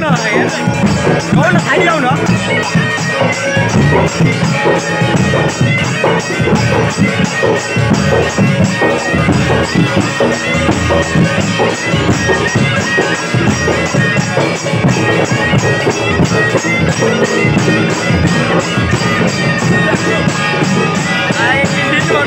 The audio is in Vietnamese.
này có là phải đi đâu nữa? Ai, đi đi luôn